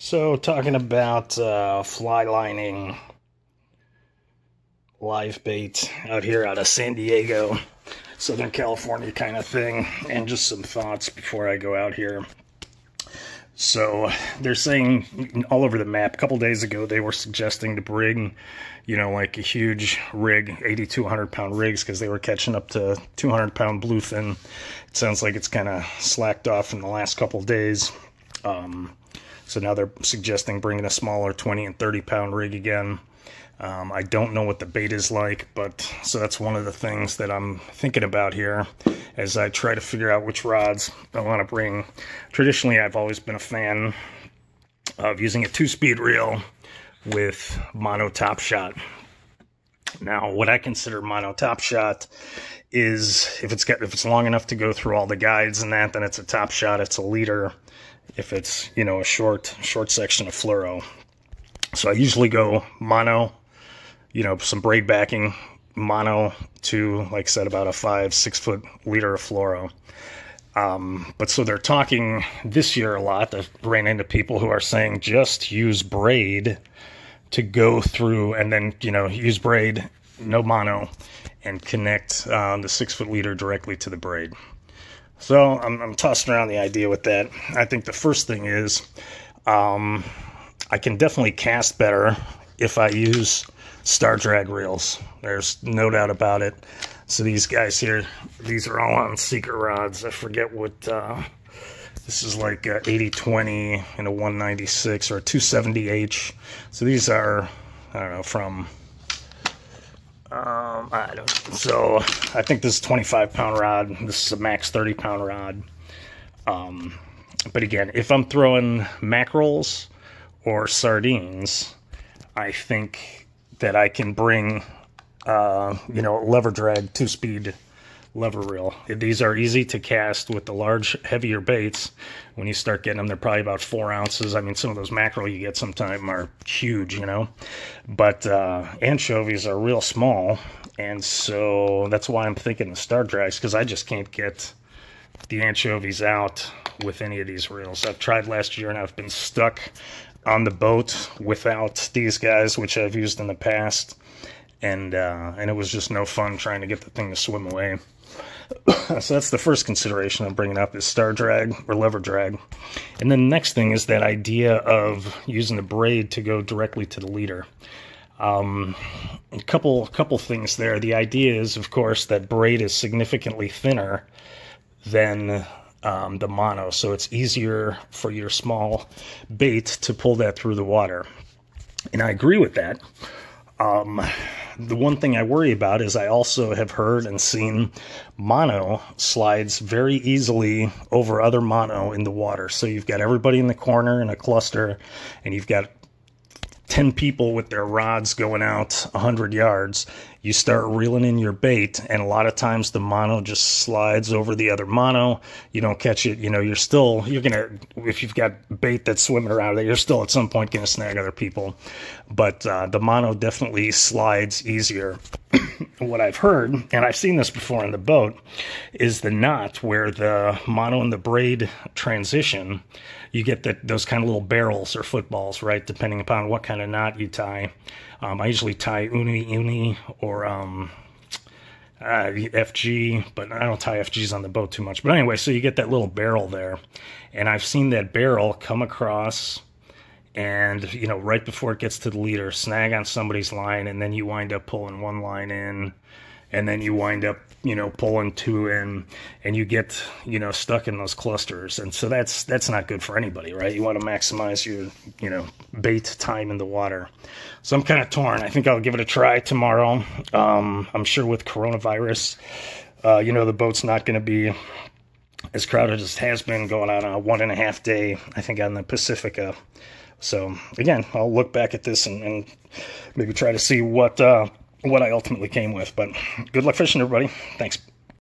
So, talking about uh, fly lining live bait out here out of San Diego, Southern California kind of thing, and just some thoughts before I go out here. So, they're saying all over the map, a couple days ago, they were suggesting to bring, you know, like a huge rig, 8,200 pound rigs, because they were catching up to 200 pound bluefin. It sounds like it's kind of slacked off in the last couple days. Um, so now they're suggesting bringing a smaller 20 and 30 pound rig again. Um, I don't know what the bait is like, but so that's one of the things that I'm thinking about here as I try to figure out which rods I want to bring. Traditionally, I've always been a fan of using a two-speed reel with mono top shot. Now, what I consider mono top shot is if it's got if it's long enough to go through all the guides and that, then it's a top shot. It's a leader if it's, you know, a short, short section of fluoro. So I usually go mono, you know, some braid backing, mono to, like I said, about a five, six foot leader of fluoro. Um, but so they're talking this year a lot. I've ran into people who are saying just use braid to go through and then, you know, use braid, no mono, and connect uh, the six foot leader directly to the braid. So I'm, I'm, tossing around the idea with that. I think the first thing is um, I can definitely cast better if I use star drag reels. There's no doubt about it. So these guys here, these are all on Seeker rods. I forget what, uh, this is like a 80-20 and a 196 or a 270H. So these are, I don't know, from um, I don't. So I think this is 25 pound rod. This is a max 30 pound rod. Um, but again, if I'm throwing mackerels or sardines, I think that I can bring, uh, you know, lever drag two speed lever reel. These are easy to cast with the large, heavier baits. When you start getting them, they're probably about four ounces. I mean, some of those mackerel you get sometime are huge, you know. But uh, anchovies are real small, and so that's why I'm thinking the star drags because I just can't get the anchovies out with any of these reels. I've tried last year and I've been stuck on the boat without these guys, which I've used in the past, and uh, and it was just no fun trying to get the thing to swim away. so that's the first consideration I'm bringing up is star drag or lever drag. And then the next thing is that idea of using the braid to go directly to the leader. Um, a couple couple things there. The idea is, of course, that braid is significantly thinner than um, the mono, so it's easier for your small bait to pull that through the water. And I agree with that. Um, the one thing I worry about is I also have heard and seen mono slides very easily over other mono in the water. So you've got everybody in the corner in a cluster, and you've got 10 people with their rods going out 100 yards, you start reeling in your bait, and a lot of times the mono just slides over the other mono. You don't catch it, you know, you're still, you're gonna, if you've got bait that's swimming around there, you're still at some point gonna snag other people. But uh, the mono definitely slides easier. what I've heard, and I've seen this before in the boat, is the knot where the mono and the braid transition. You get that those kind of little barrels or footballs, right? Depending upon what kind of knot you tie. Um, I usually tie uni uni or um, uh, FG, but I don't tie FGs on the boat too much. But anyway, so you get that little barrel there, and I've seen that barrel come across and you know right before it gets to the leader snag on somebody's line and then you wind up pulling one line in and then you wind up you know pulling two in and you get you know stuck in those clusters. And so that's that's not good for anybody right? You want to maximize your you know bait time in the water. So i'm kind of torn. I think i'll give it a try tomorrow. Um, i'm sure with coronavirus uh, you know the boat's not going to be as crowded as it has been going on a one and a half day i think on the Pacifica so again, I'll look back at this and, and maybe try to see what uh, what I ultimately came with. But good luck fishing, everybody. Thanks.